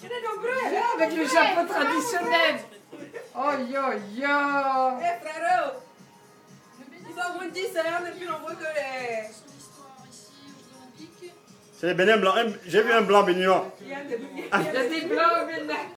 Avec le chapeau traditionnel. Oh yo yo. Eh frérot Ils envoient 10 hein, et puis on voit que les... C'est les bénins blancs. J'ai vu un blanc béninois. Il blancs.